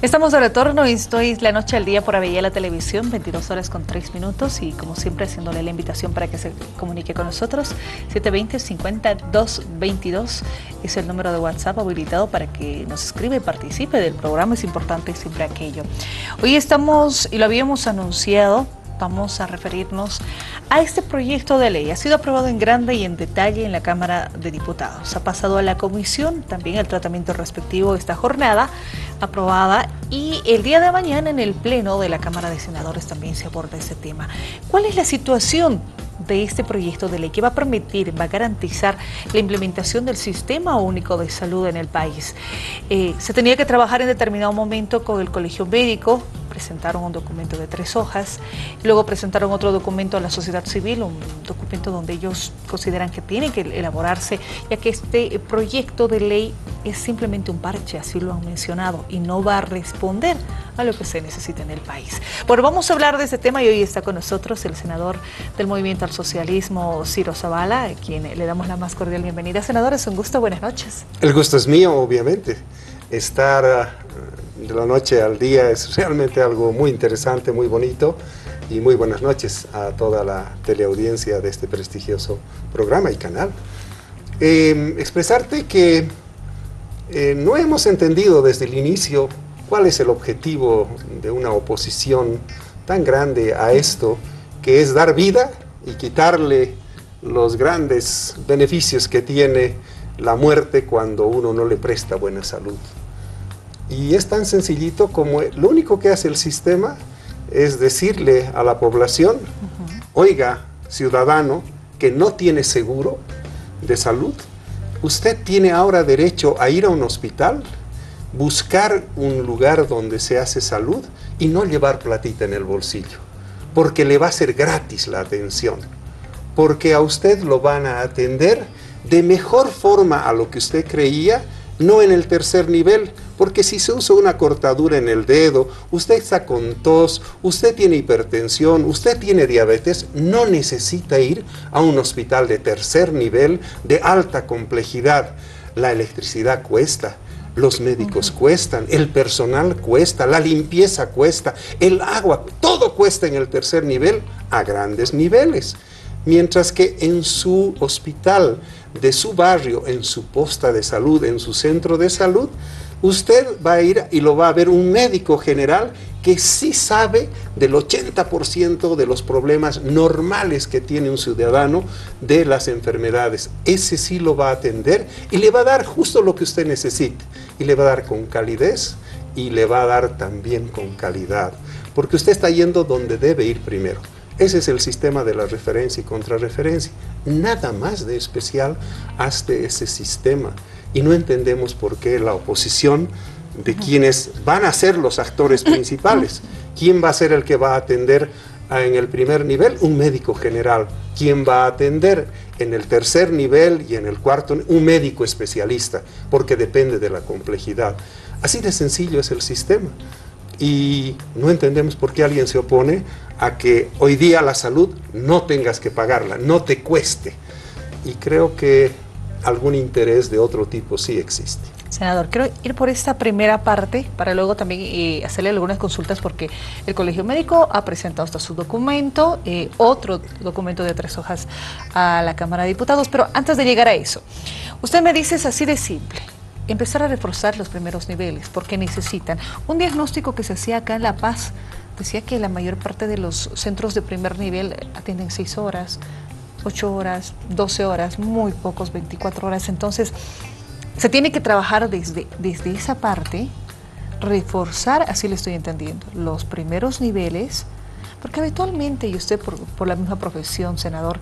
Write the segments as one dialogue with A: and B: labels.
A: Estamos de retorno y estoy la noche al día por la Televisión, 22 horas con 3 minutos y como siempre haciéndole la invitación para que se comunique con nosotros. 720-5222 es el número de WhatsApp habilitado para que nos escriba y participe del programa. Es importante siempre aquello. Hoy estamos, y lo habíamos anunciado, vamos a referirnos a este proyecto de ley. Ha sido aprobado en grande y en detalle en la Cámara de Diputados. Ha pasado a la comisión también el tratamiento respectivo de esta jornada aprobada y el día de mañana en el Pleno de la Cámara de Senadores también se aborda ese tema. ¿Cuál es la situación de este proyecto de ley que va a permitir, va a garantizar la implementación del sistema único de salud en el país. Eh, se tenía que trabajar en determinado momento con el colegio médico, presentaron un documento de tres hojas, luego presentaron otro documento a la sociedad civil, un documento donde ellos consideran que tiene que elaborarse, ya que este proyecto de ley es simplemente un parche, así lo han mencionado, y no va a responder a lo que se necesita en el país. Bueno, vamos a hablar de este tema y hoy está con nosotros el senador del Movimiento al Socialismo, Ciro Zavala, a quien le damos la más cordial bienvenida. Senador, es un gusto, buenas noches.
B: El gusto es mío, obviamente. Estar ah, de la noche al día es realmente algo muy interesante, muy bonito y muy buenas noches a toda la teleaudiencia de este prestigioso programa y canal. Em, expresarte que eh, no hemos entendido desde el inicio cuál es el objetivo de una oposición tan grande a esto, que es dar vida y quitarle los grandes beneficios que tiene la muerte cuando uno no le presta buena salud. Y es tan sencillito como lo único que hace el sistema es decirle a la población, oiga, ciudadano, que no tiene seguro de salud, usted tiene ahora derecho a ir a un hospital, buscar un lugar donde se hace salud y no llevar platita en el bolsillo, porque le va a ser gratis la atención, porque a usted lo van a atender de mejor forma a lo que usted creía, no en el tercer nivel, porque si se usa una cortadura en el dedo, usted está con tos, usted tiene hipertensión, usted tiene diabetes, no necesita ir a un hospital de tercer nivel de alta complejidad. La electricidad cuesta, los médicos cuestan, el personal cuesta, la limpieza cuesta, el agua, todo cuesta en el tercer nivel a grandes niveles. Mientras que en su hospital, de su barrio, en su posta de salud, en su centro de salud, usted va a ir y lo va a ver un médico general que sí sabe del 80% de los problemas normales que tiene un ciudadano de las enfermedades. Ese sí lo va a atender y le va a dar justo lo que usted necesite. Y le va a dar con calidez y le va a dar también con calidad. Porque usted está yendo donde debe ir primero. Ese es el sistema de la referencia y contrarreferencia. Nada más de especial hasta ese sistema y no entendemos por qué la oposición de quienes van a ser los actores principales. ¿Quién va a ser el que va a atender en el primer nivel? Un médico general. ¿Quién va a atender en el tercer nivel y en el cuarto? Un médico especialista, porque depende de la complejidad. Así de sencillo es el sistema. Y no entendemos por qué alguien se opone a que hoy día la salud no tengas que pagarla, no te cueste. Y creo que algún interés de otro tipo sí existe.
A: Senador, quiero ir por esta primera parte para luego también eh, hacerle algunas consultas porque el Colegio Médico ha presentado hasta su documento, eh, otro documento de tres hojas a la Cámara de Diputados, pero antes de llegar a eso, usted me dice es así de simple, empezar a reforzar los primeros niveles porque necesitan un diagnóstico que se hacía acá en La Paz, decía que la mayor parte de los centros de primer nivel atienden seis horas, 8 horas, 12 horas, muy pocos, 24 horas. Entonces, se tiene que trabajar desde, desde esa parte, reforzar, así le estoy entendiendo, los primeros niveles, porque habitualmente, y usted por, la misma profesión, senador,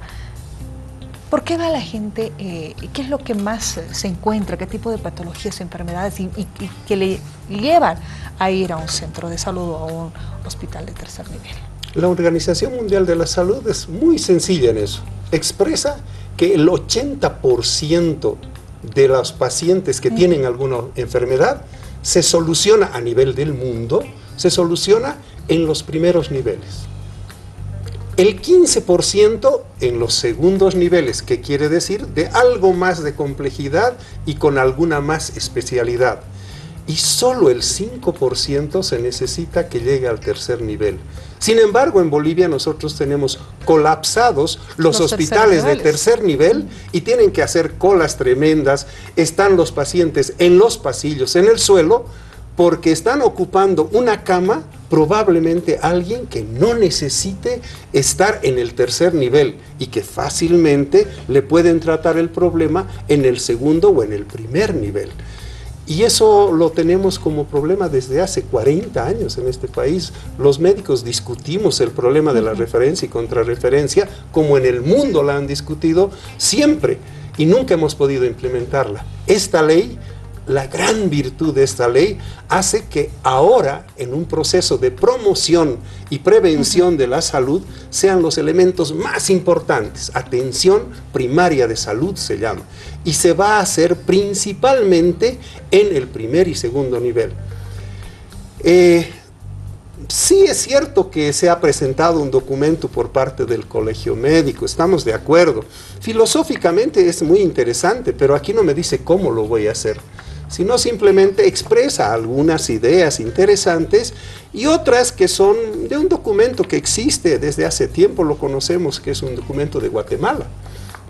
A: ¿por qué va la gente, eh, qué es lo que más se encuentra, qué tipo de patologías, enfermedades y, y que le llevan a ir a un centro de salud o a un hospital de tercer nivel?
B: La Organización Mundial de la Salud es muy sencilla en eso expresa que el 80% de los pacientes que tienen alguna enfermedad se soluciona a nivel del mundo, se soluciona en los primeros niveles. El 15% en los segundos niveles, que quiere decir de algo más de complejidad y con alguna más especialidad. y solo el 5% se necesita que llegue al tercer nivel. Sin embargo, en Bolivia nosotros tenemos colapsados los, hospitales de tercer nivel y tienen que hacer colas tremendas. Están los pacientes en los pasillos, en el suelo, porque están ocupando una cama probablemente alguien que no necesite estar en el tercer nivel y que fácilmente le pueden tratar el problema en el segundo o en el primer nivel. Y eso lo tenemos como problema desde hace 40 años en este país. Los médicos discutimos el problema de la referencia y contrarreferencia como en el mundo la han discutido siempre y nunca hemos podido implementarla. Esta ley la gran virtud de esta ley hace que ahora, en un proceso de promoción y prevención de la salud, sean los elementos más importantes. Atención primaria de salud se llama. Y se va a hacer principalmente en el primer y segundo nivel. Eh, sí es cierto que se ha presentado un documento por parte del colegio médico, estamos de acuerdo. Filosóficamente es muy interesante, pero aquí no me dice cómo lo voy a hacer sino simplemente expresa algunas ideas interesantes y otras que son de un documento que existe desde hace tiempo, lo conocemos, que es un documento de Guatemala.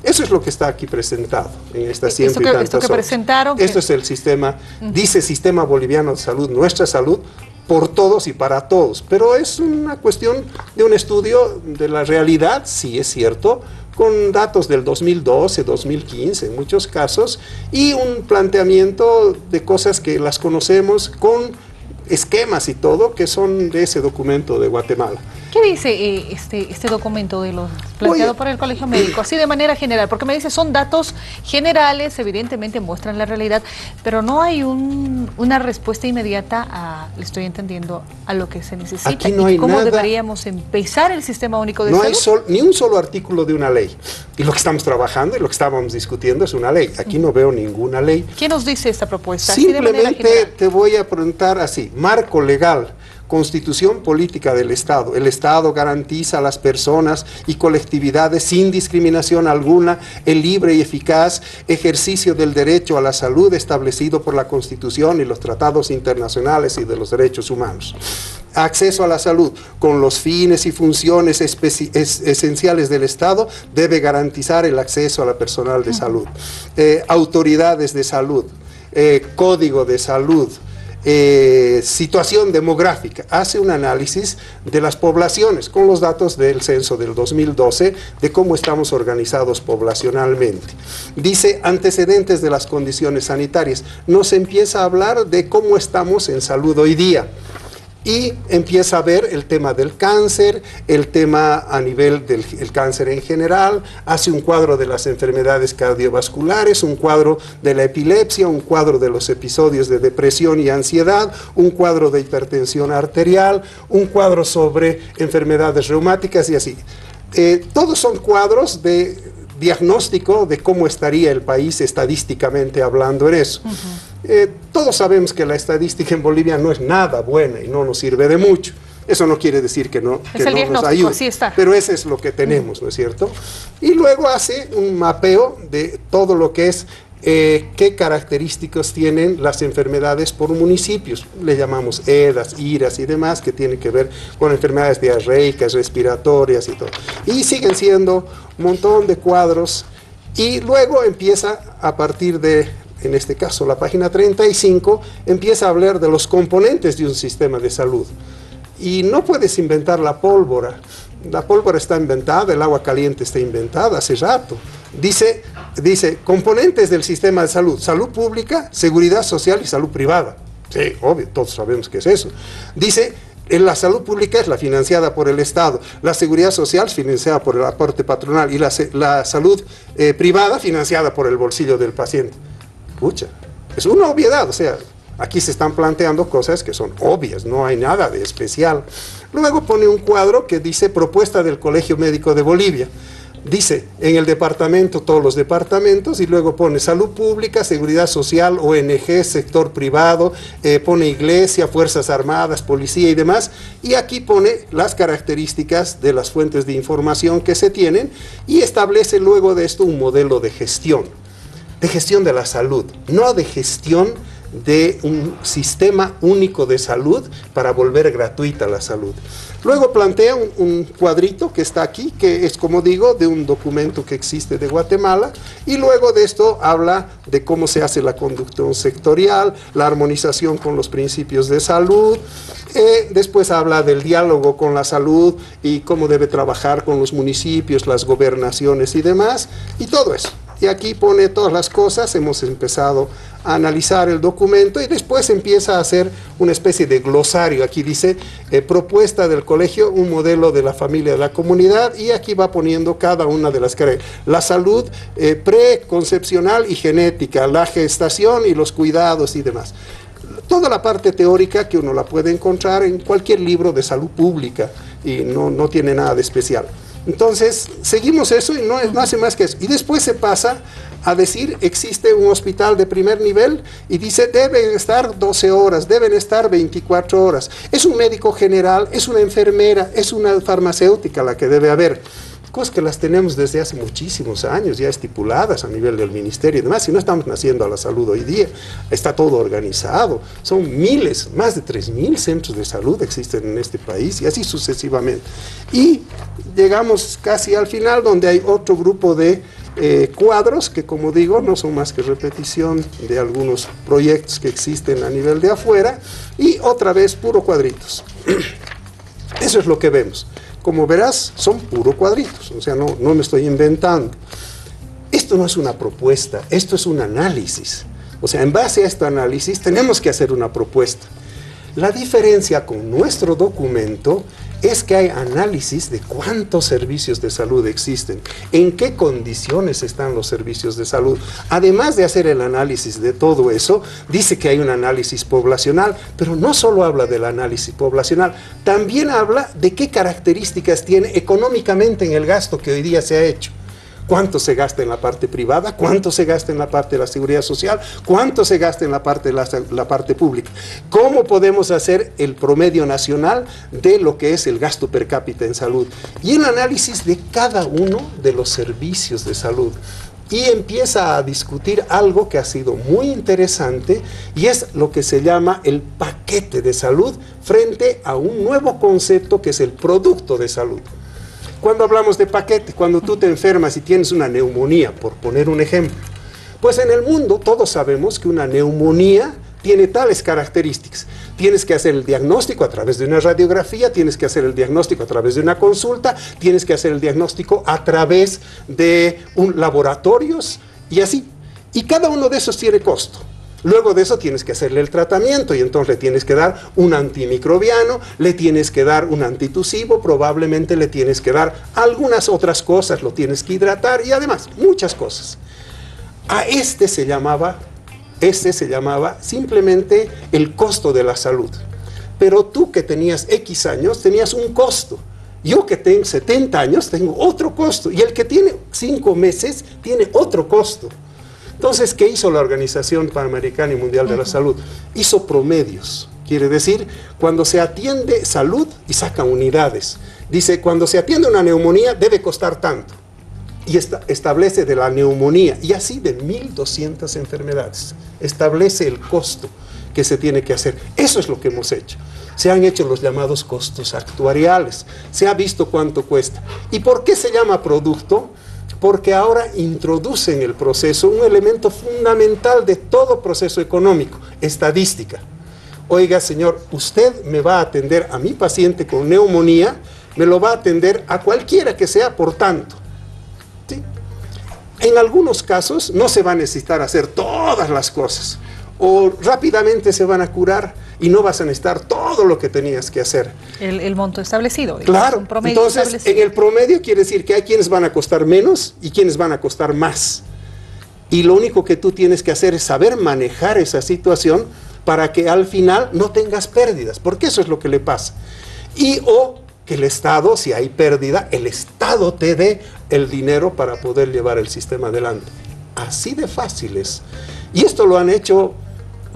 B: Eso es lo que está aquí presentado en estas
A: y tantas esto que presentaron.
B: Esto es el sistema, dice Sistema Boliviano de Salud, nuestra salud, por todos y para todos. Pero es una cuestión de un estudio de la realidad, sí es cierto, con datos del 2012, 2015 en muchos casos, y un planteamiento de cosas que las conocemos con esquemas y todo que son de ese documento de Guatemala.
A: ¿Qué dice eh, este, este documento de los planteado por el Colegio Médico? Así de manera general, porque me dice son datos generales, evidentemente muestran la realidad, pero no hay una respuesta inmediata a, le estoy entendiendo, a lo que se necesita.
B: Aquí no hay
A: ¿Cómo deberíamos empezar el sistema único de
B: salud?
A: No
B: hay ni un solo artículo de una ley. Y lo que estamos trabajando y lo que estábamos discutiendo es una ley. Aquí no veo ninguna ley.
A: ¿Qué nos dice esta propuesta?
B: Simplemente te voy a preguntar así, marco legal Constitución política del Estado. El Estado garantiza a las personas y colectividades sin discriminación alguna el libre y eficaz ejercicio del derecho a la salud establecido por la Constitución y los tratados internacionales y de los derechos humanos. Acceso a la salud con los fines y funciones esenciales del Estado debe garantizar el acceso a la personal de salud. Eh, autoridades de salud, eh, código de salud, eh, situación demográfica, hace un análisis de las poblaciones con los datos del censo del 2012 de cómo estamos organizados poblacionalmente. Dice antecedentes de las condiciones sanitarias. Nos empieza a hablar de cómo estamos en salud hoy día y empieza a ver el tema del cáncer, el tema a nivel del cáncer en general, hace un cuadro de las enfermedades cardiovasculares, un cuadro de la epilepsia, un cuadro de los episodios de depresión y ansiedad, un cuadro de hipertensión arterial, un cuadro sobre enfermedades reumáticas y así. Eh, todos son cuadros de diagnóstico de cómo estaría el país estadísticamente hablando en eso. Eh, todos sabemos que la estadística en Bolivia no es nada buena y no nos sirve de mucho. Eso no quiere decir que no, que no nos ayude, pero eso es lo que tenemos, ¿no es cierto? Y luego hace un mapeo de todo lo que es eh, qué características tienen las enfermedades por municipios. Le llamamos EDAS, IRAS y demás, que tienen que ver con enfermedades diarreicas, respiratorias y todo. Y siguen siendo un montón de cuadros. Y luego empieza a partir de en este caso la página 35, empieza a hablar de los componentes de un sistema de salud. Y no puedes inventar la pólvora. La pólvora está inventada, el agua caliente está inventada hace rato. Dice, dice, componentes del sistema de salud, salud pública, seguridad social y salud privada. Sí, obvio, todos sabemos que es eso. Dice, la salud pública es la financiada por el Estado, la seguridad social financiada por el aporte patronal y la, salud eh, privada financiada por el bolsillo del paciente. Pucha, es una obviedad, o sea, aquí se están planteando cosas que son obvias, no hay nada de especial. Luego pone un cuadro que dice propuesta del Colegio Médico de Bolivia. Dice en el departamento, todos los departamentos, y luego pone salud pública, seguridad social, ONG, sector privado, eh, pone iglesia, fuerzas armadas, policía y demás, y aquí pone las características de las fuentes de información que se tienen y establece luego de esto un modelo de gestión de gestión de la salud, no de gestión de un sistema único de salud para volver gratuita la salud. Luego plantea un, cuadrito que está aquí, que es, como digo, de un documento que existe de Guatemala, y luego de esto habla de cómo se hace la conducción sectorial, la armonización con los principios de salud, eh, después habla del diálogo con la salud y cómo debe trabajar con los municipios, las gobernaciones y demás, y todo eso. Y aquí pone todas las cosas, hemos empezado a analizar el documento y después empieza a hacer una especie de glosario. Aquí dice, eh, propuesta del colegio, un modelo de la familia de la comunidad y aquí va poniendo cada una de las que La salud eh, preconcepcional y genética, la gestación y los cuidados y demás. Toda la parte teórica que uno la puede encontrar en cualquier libro de salud pública y no, no tiene nada de especial. Entonces, seguimos eso y no, hace más que eso. Y después se pasa a decir, existe un hospital de primer nivel y dice, deben estar 12 horas, deben estar 24 horas. Es un médico general, es una enfermera, es una farmacéutica la que debe haber cosas que las tenemos desde hace muchísimos años, ya estipuladas a nivel del ministerio y demás, si no estamos naciendo a la salud hoy día, está todo organizado, son miles, más de 3.000 centros de salud existen en este país y así sucesivamente. Y llegamos casi al final donde hay otro grupo de eh, cuadros que como digo no son más que repetición de algunos proyectos que existen a nivel de afuera y otra vez puro cuadritos. Eso es lo que vemos. Como verás, son puro cuadritos, o sea, no, no me estoy inventando. Esto no es una propuesta, esto es un análisis. O sea, en base a este análisis tenemos que hacer una propuesta. La diferencia con nuestro documento es que hay análisis de cuántos servicios de salud existen, en qué condiciones están los servicios de salud. Además de hacer el análisis de todo eso, dice que hay un análisis poblacional, pero no solo habla del análisis poblacional, también habla de qué características tiene económicamente en el gasto que hoy día se ha hecho cuánto se gasta en la parte privada, cuánto se gasta en la parte de la seguridad social, cuánto se gasta en la parte de la, parte pública. ¿Cómo podemos hacer el promedio nacional de lo que es el gasto per cápita en salud? Y el análisis de cada uno de los servicios de salud y empieza a discutir algo que ha sido muy interesante y es lo que se llama el paquete de salud frente a un nuevo concepto que es el producto de salud. Cuando hablamos de paquete, cuando tú te enfermas y tienes una neumonía, por poner un ejemplo, pues en el mundo todos sabemos que una neumonía tiene tales características. Tienes que hacer el diagnóstico a través de una radiografía, tienes que hacer el diagnóstico a través de una consulta, tienes que hacer el diagnóstico a través de un laboratorios y así. Y cada uno de esos tiene costo. Luego de eso tienes que hacerle el tratamiento y entonces le tienes que dar un antimicrobiano, le tienes que dar un antitusivo, probablemente le tienes que dar algunas otras cosas, lo tienes que hidratar y además muchas cosas. A este se llamaba, este se llamaba simplemente el costo de la salud. Pero tú que tenías X años tenías un costo. Yo que tengo 70 años tengo otro costo y el que tiene 5 meses tiene otro costo. Entonces, ¿qué hizo la Organización Panamericana y Mundial de la Salud? Hizo promedios. Quiere decir, cuando se atiende salud y saca unidades. Dice, cuando se atiende una neumonía debe costar tanto. Y establece de la neumonía y así de 1.200 enfermedades. Establece el costo que se tiene que hacer. Eso es lo que hemos hecho. Se han hecho los llamados costos actuariales. Se ha visto cuánto cuesta. ¿Y por qué se llama producto? Porque ahora introduce en el proceso un elemento fundamental de todo proceso económico, estadística. Oiga, señor, usted me va a atender a mi paciente con neumonía, me lo va a atender a cualquiera que sea por tanto. En algunos casos no se va a necesitar hacer todas las cosas, o rápidamente se van a curar y no vas a necesitar todo lo que tenías que hacer.
A: El, monto establecido.
B: claro, entonces en el promedio quiere decir que hay quienes van a costar menos y quienes van a costar más. Y lo único que tú tienes que hacer es saber manejar esa situación para que al final no tengas pérdidas, porque eso es lo que le pasa. Y o que el Estado, si hay pérdida, el Estado te dé el dinero para poder llevar el sistema adelante. Así de fácil es. Y esto lo han hecho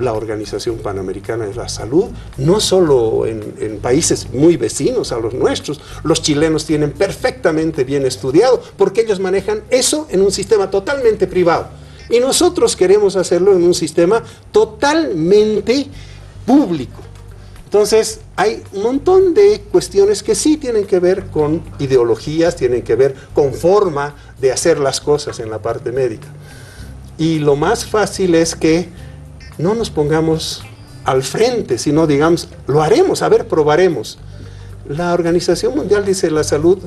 B: la Organización Panamericana de la Salud, no solo en, países muy vecinos a los nuestros, los chilenos tienen perfectamente bien estudiado, porque ellos manejan eso en un sistema totalmente privado. Y nosotros queremos hacerlo en un sistema totalmente público. Entonces, hay un montón de cuestiones que sí tienen que ver con ideologías, tienen que ver con forma de hacer las cosas en la parte médica. Y lo más fácil es que no nos pongamos al frente, sino digamos, lo haremos, a ver, probaremos. La Organización Mundial dice la Salud,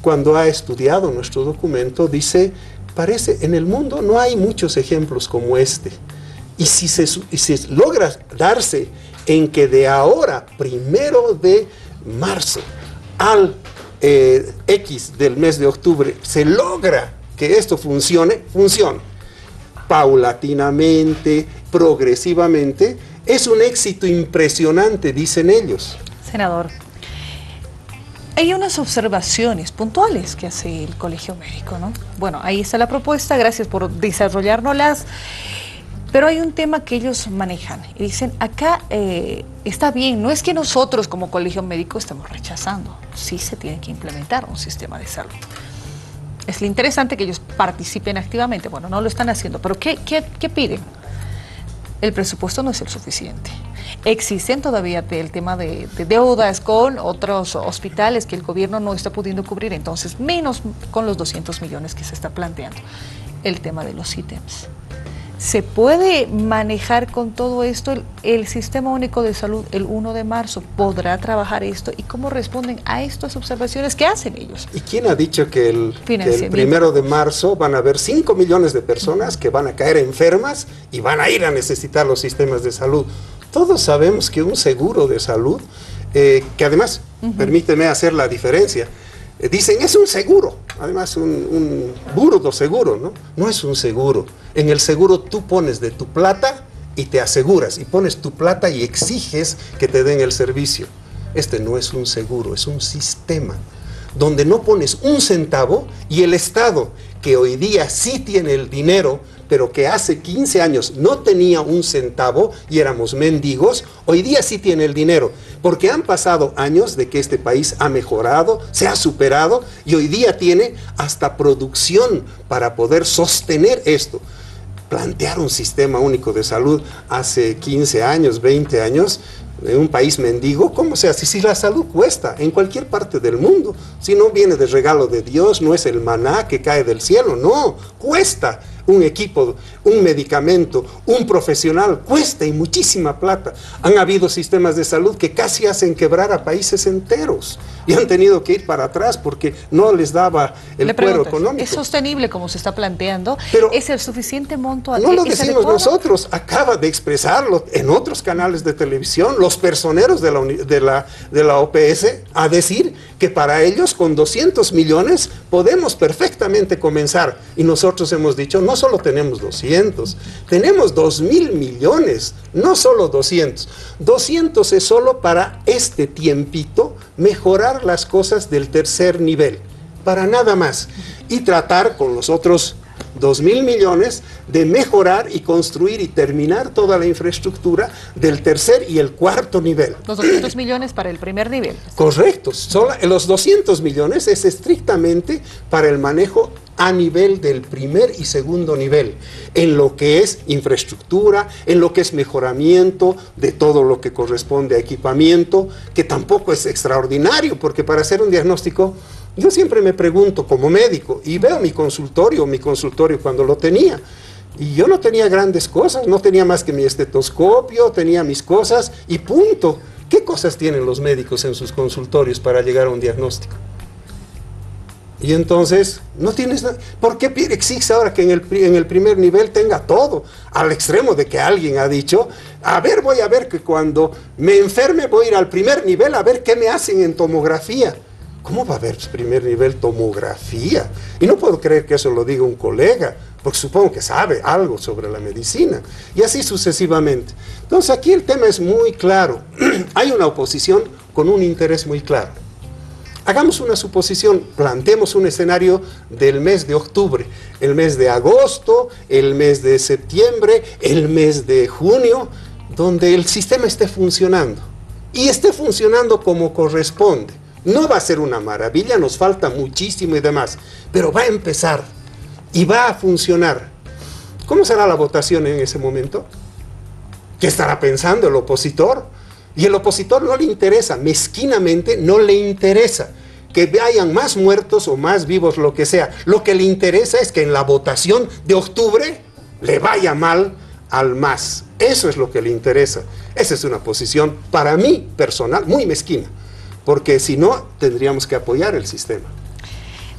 B: cuando ha estudiado nuestro documento, dice, parece, en el mundo no hay muchos ejemplos como este. Y si se, logra darse en que de ahora, primero de marzo, al eh, X del mes de octubre, se logra que esto funcione, funcione. Paulatinamente, progresivamente, es un éxito impresionante, dicen ellos.
A: Senador, hay unas observaciones puntuales que hace el Colegio Médico, ¿no? Bueno, ahí está la propuesta, gracias por desarrollárnoslas. Pero hay un tema que ellos manejan y dicen, acá eh, está bien, no es que nosotros como colegio médico estemos rechazando, sí se tiene que implementar un sistema de salud. Es interesante que ellos participen activamente, bueno, no lo están haciendo, pero ¿qué, qué piden? El presupuesto no es el suficiente. Existen todavía el tema de, deudas con otros hospitales que el gobierno no está pudiendo cubrir, entonces menos con los 200 millones que se está planteando. El tema de los ítems. ¿Se puede manejar con todo esto el, Sistema Único de Salud el 1 de marzo? ¿Podrá trabajar esto? ¿Y cómo responden a estas observaciones que hacen ellos?
B: ¿Y quién ha dicho que el, que primero de marzo van a haber 5 millones de personas que van a caer enfermas y van a ir a necesitar los sistemas de salud? Todos sabemos que un seguro de salud, eh, que además, permíteme hacer la diferencia, dicen es un seguro, además un, un burdo seguro, ¿no? No es un seguro. En el seguro tú pones de tu plata y te aseguras, y pones tu plata y exiges que te den el servicio. Este no es un seguro, es un sistema donde no pones un centavo y el Estado, que hoy día sí tiene el dinero pero que hace 15 años no tenía un centavo y éramos mendigos, hoy día sí tiene el dinero, porque han pasado años de que este país ha mejorado, se ha superado y hoy día tiene hasta producción para poder sostener esto. Plantear un sistema único de salud hace 15 años, 20 años, en un país mendigo, ¿cómo se hace? Si la salud cuesta en cualquier parte del mundo, si no viene de regalo de Dios, no es el maná que cae del cielo, no, cuesta un equipo, un medicamento, un profesional, cuesta y muchísima plata. Han habido sistemas de salud que casi hacen quebrar a países enteros y han tenido que ir para atrás porque no les daba el cuero económico.
A: ¿Es sostenible como se está planteando? ¿Es el suficiente monto?
B: No lo decimos nosotros, acaba de expresarlo en otros canales de televisión los personeros de la, de la, de la OPS a decir que para ellos con 200 millones podemos perfectamente comenzar. Y nosotros hemos dicho, no solo tenemos 200, tenemos 2 mil millones, no solo 200. 200 es solo para este tiempito mejorar las cosas del tercer nivel, para nada más. Y tratar con los otros 2 mil millones de mejorar y construir y terminar toda la infraestructura del tercer y el cuarto nivel.
A: Los 200 millones para el primer nivel.
B: Correcto. Solo, los 200 millones es estrictamente para el manejo a nivel del primer y segundo nivel, en lo que es infraestructura, en lo que es mejoramiento de todo lo que corresponde a equipamiento, que tampoco es extraordinario, porque para hacer un diagnóstico, yo siempre me pregunto como médico, y veo mi consultorio, mi consultorio cuando lo tenía, y yo no tenía grandes cosas, no tenía más que mi estetoscopio, tenía mis cosas y punto. ¿Qué cosas tienen los médicos en sus consultorios para llegar a un diagnóstico? Y entonces, no tienes nada. ¿Por qué exige ahora que en el, en el primer nivel tenga todo? Al extremo de que alguien ha dicho, a ver, voy a ver que cuando me enferme voy a ir al primer nivel a ver qué me hacen en tomografía. ¿Cómo va a haber primer nivel tomografía? Y no puedo creer que eso lo diga un colega, porque supongo que sabe algo sobre la medicina. Y así sucesivamente. Entonces aquí el tema es muy claro. Hay una oposición con un interés muy claro Hagamos una suposición, planteemos un escenario del mes de octubre, el mes de agosto, el mes de septiembre, el mes de junio, donde el sistema esté funcionando y esté funcionando como corresponde. No va a ser una maravilla, nos falta muchísimo y demás, pero va a empezar y va a funcionar. ¿Cómo será la votación en ese momento? ¿Qué estará pensando el opositor? Y el opositor no le interesa, mezquinamente no le interesa que hayan más muertos o más vivos, lo que sea. Lo que le interesa es que en la votación de octubre le vaya mal al más. Eso es lo que le interesa. Esa es una posición para mí personal muy mezquina, porque si no tendríamos que apoyar el sistema.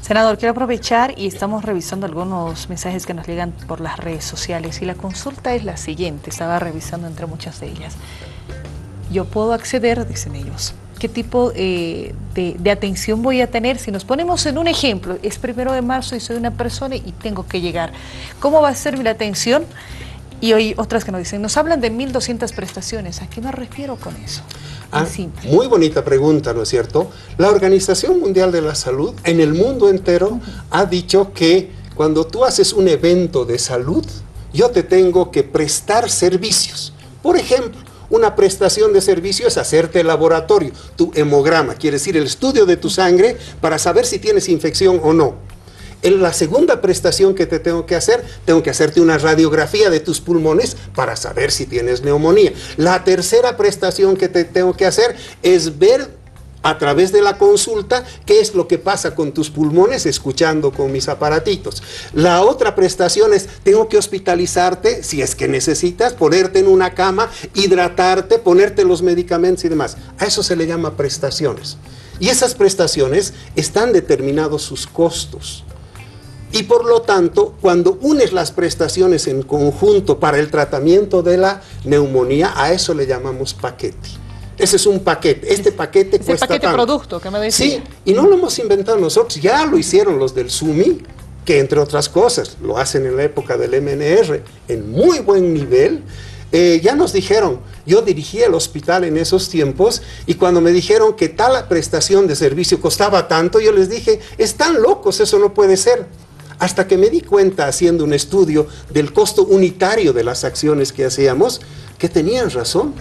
A: Senador, quiero aprovechar y estamos revisando algunos mensajes que nos llegan por las redes sociales y la consulta es la siguiente, estaba revisando entre muchas de ellas. Yo puedo acceder, dicen ellos, qué tipo eh, de, atención voy a tener. Si nos ponemos en un ejemplo, es primero de marzo y soy una persona y tengo que llegar. ¿Cómo va a ser mi atención? Y hoy otras que nos dicen, nos hablan de 1.200 prestaciones. ¿A qué me refiero con eso?
B: Ah, muy bonita pregunta, ¿no es cierto? La Organización Mundial de la Salud en el mundo entero ha dicho que cuando tú haces un evento de salud, yo te tengo que prestar servicios. Por ejemplo, una prestación de servicio es hacerte el laboratorio, tu hemograma, quiere decir el estudio de tu sangre para saber si tienes infección o no. En la segunda prestación que te tengo que hacer, tengo que hacerte una radiografía de tus pulmones para saber si tienes neumonía. La tercera prestación que te tengo que hacer es ver a través de la consulta qué es lo que pasa con tus pulmones escuchando con mis aparatitos. La otra prestación es, tengo que hospitalizarte si es que necesitas, ponerte en una cama, hidratarte, ponerte los medicamentos y demás. A eso se le llama prestaciones. Y esas prestaciones están determinados sus costos. Y por lo tanto, cuando unes las prestaciones en conjunto para el tratamiento de la neumonía, a eso le llamamos paquete. Ese es un paquete. Este paquete
A: Ese paquete producto que me decía.
B: Sí, y no lo hemos inventado nosotros, ya lo hicieron los del SUMI, que entre otras cosas lo hacen en la época del MNR en muy buen nivel. Eh, ya nos dijeron, yo dirigí el hospital en esos tiempos y cuando me dijeron que tal prestación de servicio costaba tanto, yo les dije, están locos, eso no puede ser. Hasta que me di cuenta haciendo un estudio del costo unitario de las acciones que hacíamos, que tenían razón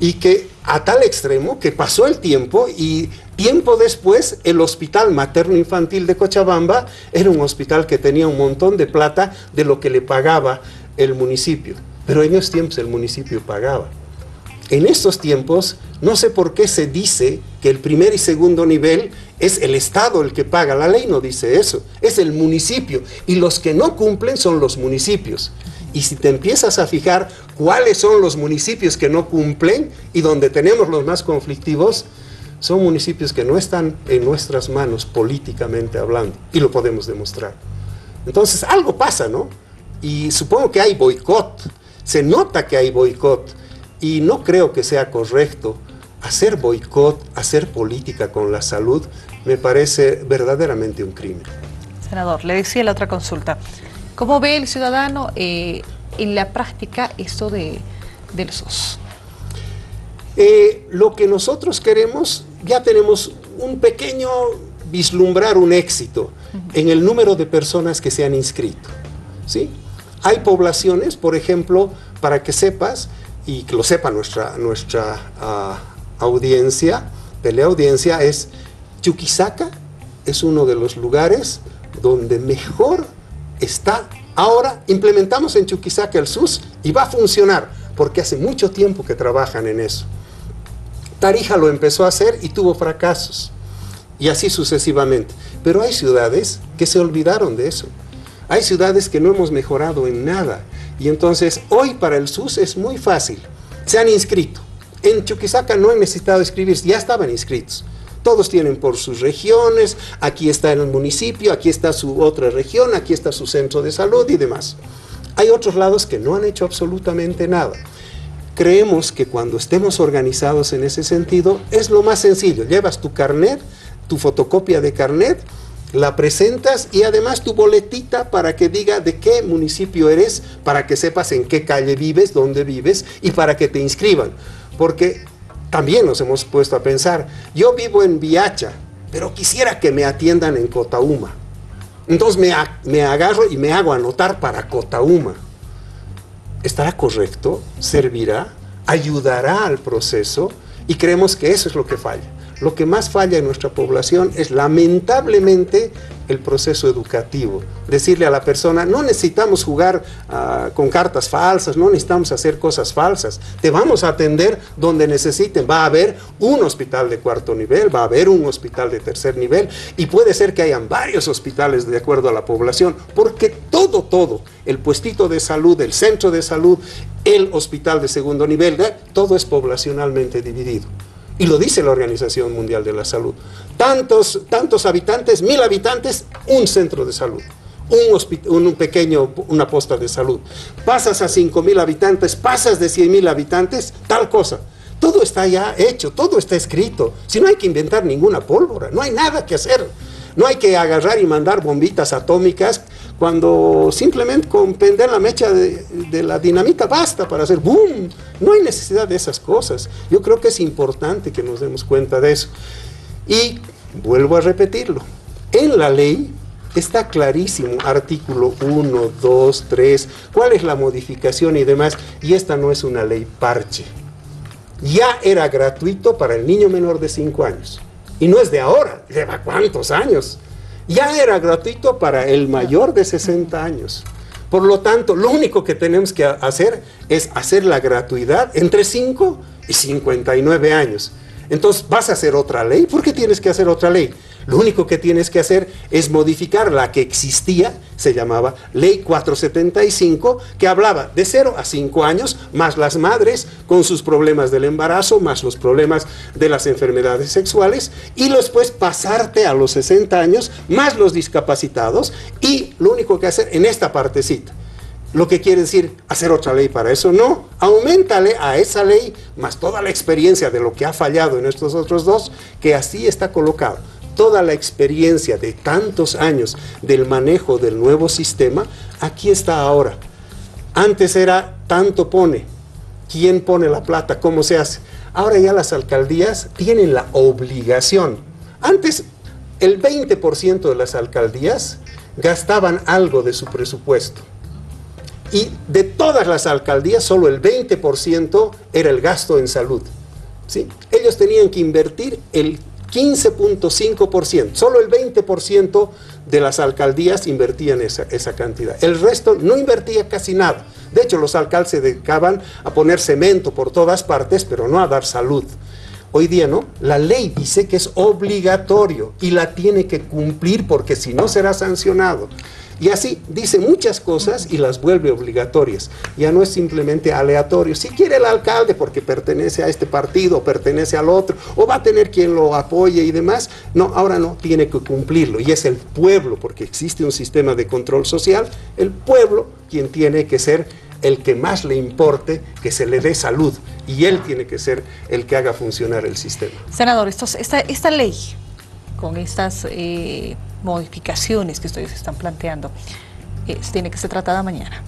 B: y que a tal extremo que pasó el tiempo y tiempo después el hospital materno infantil de Cochabamba era un hospital que tenía un montón de plata de lo que le pagaba el municipio. Pero en esos tiempos el municipio pagaba. En estos tiempos, no sé por qué se dice que el primer y segundo nivel es el Estado el que paga. La ley no dice eso, es el municipio. Y los que no cumplen son los municipios. Y si te empiezas a fijar cuáles son los municipios que no cumplen y donde tenemos los más conflictivos, son municipios que no están en nuestras manos políticamente hablando y lo podemos demostrar. Entonces algo pasa, ¿no? Y supongo que hay boicot, se nota que hay boicot y no creo que sea correcto hacer boicot, hacer política con la salud, me parece verdaderamente un crimen.
A: Senador, le decía la otra consulta. ¿Cómo ve el ciudadano eh, en la práctica esto de, del SOS?
B: Eh, lo que nosotros queremos, ya tenemos un pequeño vislumbrar un éxito en el número de personas que se han inscrito. ¿sí? Hay poblaciones, por ejemplo, para que sepas, y que lo sepa nuestra, nuestra uh, audiencia, teleaudiencia, es Chuquisaca es uno de los lugares donde mejor está. Ahora implementamos en Chuquisaca el SUS y va a funcionar, porque hace mucho tiempo que trabajan en eso. Tarija lo empezó a hacer y tuvo fracasos, y así sucesivamente. Pero hay ciudades que se olvidaron de eso. Hay ciudades que no hemos mejorado en nada. Y entonces hoy para el SUS es muy fácil. Se han inscrito. En Chuquisaca no han necesitado inscribirse, ya estaban inscritos. Todos tienen por sus regiones, aquí está el municipio, aquí está su otra región, aquí está su centro de salud y demás. Hay otros lados que no han hecho absolutamente nada. Creemos que cuando estemos organizados en ese sentido es lo más sencillo. Llevas tu carnet, tu fotocopia de carnet, la presentas y además tu boletita para que diga de qué municipio eres, para que sepas en qué calle vives, dónde vives y para que te inscriban. Porque también nos hemos puesto a pensar, yo vivo en Viacha, pero quisiera que me atiendan en Cotauma. Entonces me, agarro y me hago anotar para Cotauma. ¿Estará correcto? ¿Servirá? ¿Ayudará al proceso? Y creemos que eso es lo que falla. Lo que más falla en nuestra población es lamentablemente el proceso educativo. Decirle a la persona, no necesitamos jugar uh, con cartas falsas, no necesitamos hacer cosas falsas, te vamos a atender donde necesiten. Va a haber un hospital de cuarto nivel, va a haber un hospital de tercer nivel y puede ser que hayan varios hospitales de acuerdo a la población, porque todo, todo, el puestito de salud, el centro de salud, el hospital de segundo nivel, todo es poblacionalmente dividido. Y lo dice la Organización Mundial de la Salud. Tantos, tantos habitantes, mil habitantes, un centro de salud. Un, un, pequeño, una posta de salud. Pasas a cinco mil habitantes, pasas de cien mil habitantes, tal cosa. Todo está ya hecho, todo está escrito. Si no hay que inventar ninguna pólvora, no hay nada que hacer. No hay que agarrar y mandar bombitas atómicas cuando simplemente con prender la mecha de, la dinamita basta para hacer boom. No hay necesidad de esas cosas. Yo creo que es importante que nos demos cuenta de eso. Y vuelvo a repetirlo. En la ley está clarísimo, artículo 1, 2, 3, cuál es la modificación y demás. Y esta no es una ley parche. Ya era gratuito para el niño menor de 5 años. Y no es de ahora, lleva cuántos años. Ya era gratuito para el mayor de 60 años. Por lo tanto, lo único que tenemos que hacer es hacer la gratuidad entre 5 y 59 años. Entonces, ¿vas a hacer otra ley? ¿Por qué tienes que hacer otra ley? Lo único que tienes que hacer es modificar la que existía, se llamaba Ley 475, que hablaba de 0 a 5 años, más las madres con sus problemas del embarazo, más los problemas de las enfermedades sexuales, y después pasarte a los 60 años, más los discapacitados, y lo único que hacer en esta partecita. Lo que quiere decir hacer otra ley para eso, no. Aumentale a esa ley más toda la experiencia de lo que ha fallado en estos otros dos, que así está colocado toda la experiencia de tantos años del manejo del nuevo sistema, aquí está ahora. Antes era tanto pone, quién pone la plata, cómo se hace. Ahora ya las alcaldías tienen la obligación. Antes el 20% de las alcaldías gastaban algo de su presupuesto. Y de todas las alcaldías, solo el 20% era el gasto en salud. ¿sí? Ellos tenían que invertir el 15.5%. Solo el 20% de las alcaldías invertían esa, esa, cantidad. El resto no invertía casi nada. De hecho, los alcaldes se dedicaban a poner cemento por todas partes, pero no a dar salud. Hoy día no. La ley dice que es obligatorio y la tiene que cumplir porque si no será sancionado. Y así dice muchas cosas y las vuelve obligatorias. Ya no es simplemente aleatorio. Si quiere el alcalde porque pertenece a este partido, pertenece al otro, o va a tener quien lo apoye y demás, no, ahora no, tiene que cumplirlo. Y es el pueblo, porque existe un sistema de control social, el pueblo quien tiene que ser el que más le importe que se le dé salud. Y él tiene que ser el que haga funcionar el sistema.
A: Senador, esta ley con estas eh, modificaciones que ustedes están planteando, eh, tiene que ser tratada mañana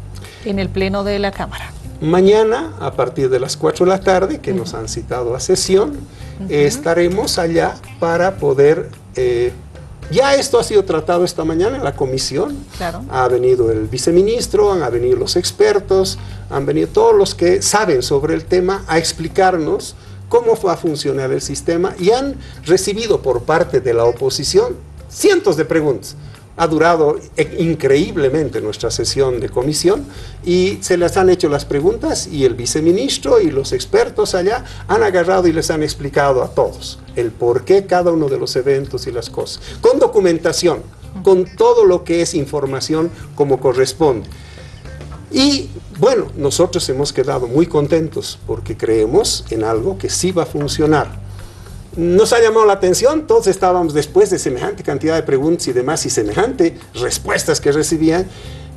A: en el Pleno de la Cámara.
B: Mañana, a partir de las 4 de la tarde, que uh -huh. nos han citado a sesión, uh -huh. eh, estaremos allá para poder... Eh, ya esto ha sido tratado esta mañana en la comisión.
A: Claro.
B: Ha venido el viceministro, han venido los expertos, han venido todos los que saben sobre el tema a explicarnos cómo va a funcionar el sistema y han recibido por parte de la oposición cientos de preguntas. Ha durado increíblemente nuestra sesión de comisión y se les han hecho las preguntas y el viceministro y los expertos allá han agarrado y les han explicado a todos el por qué cada uno de los eventos y las cosas, con documentación, con todo lo que es información como corresponde. Y bueno, nosotros hemos quedado muy contentos porque creemos en algo que sí va a funcionar. Nos ha llamado la atención, todos estábamos después de semejante cantidad de preguntas y demás y semejante respuestas que recibían,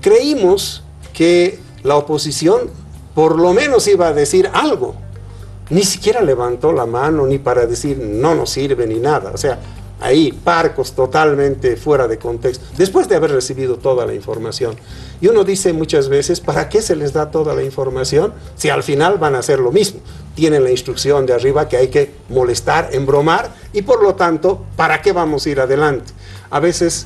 B: creímos que la oposición por lo menos iba a decir algo. Ni siquiera levantó la mano ni para decir no nos sirve ni nada. O sea, ahí parcos totalmente fuera de contexto, después de haber recibido toda la información. Y uno dice muchas veces, ¿para qué se les da toda la información si al final van a hacer lo mismo? Tienen la instrucción de arriba que hay que molestar, embromar, y por lo tanto, ¿para qué vamos a ir adelante? A veces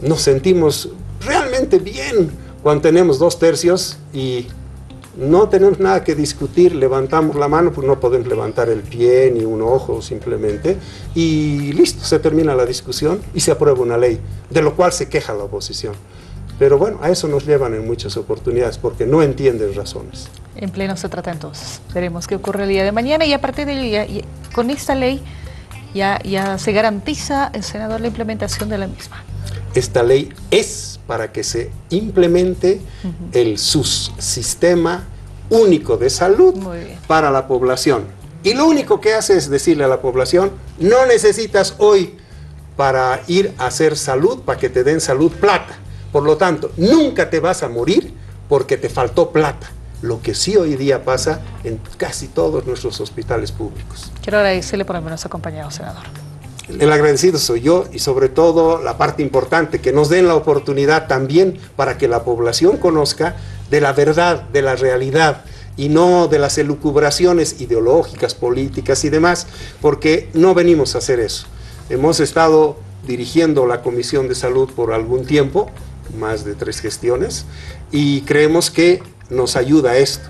B: nos sentimos realmente bien cuando tenemos dos tercios y no tenemos nada que discutir, levantamos la mano, pues no podemos levantar el pie ni un ojo simplemente, y listo, se termina la discusión y se aprueba una ley, de lo cual se queja la oposición. Pero bueno, a eso nos llevan en muchas oportunidades, porque no entienden razones.
A: En pleno se trata entonces. Veremos qué ocurre el día de mañana y a partir de ahí, con esta ley ya, ya se garantiza, el senador, la implementación de la misma.
B: Esta ley es para que se implemente el subsistema único de salud para la población. Y lo único que hace es decirle a la población, no necesitas hoy para ir a hacer salud, para que te den salud, plata. Por lo tanto, nunca te vas a morir porque te faltó plata lo que sí hoy día pasa en casi todos nuestros hospitales públicos.
A: Quiero agradecerle por habernos acompañado, senador.
B: El agradecido soy yo y sobre todo la parte importante, que nos den la oportunidad también para que la población conozca de la verdad, de la realidad y no de las elucubraciones ideológicas, políticas y demás, porque no venimos a hacer eso. Hemos estado dirigiendo la Comisión de Salud por algún tiempo, más de tres gestiones, y creemos que nos ayuda esto.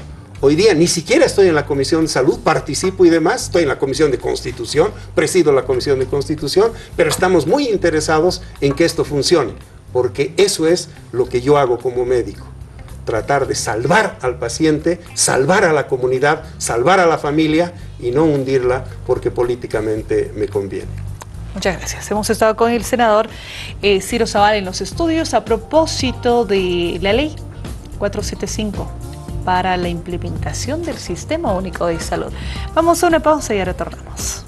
B: Hoy día ni siquiera estoy en la Comisión de Salud, participo y demás, estoy en la Comisión de Constitución, presido la Comisión de Constitución, pero estamos muy interesados en que esto funcione, porque eso es lo que yo hago como médico, tratar de salvar al paciente, salvar a la comunidad, salvar a la familia y no hundirla porque políticamente me conviene.
A: Muchas gracias. Hemos estado con el senador eh, Ciro Zaval en los estudios a propósito de la ley 475 para la implementación del Sistema Único de Salud. Vamos a una pausa y retornamos.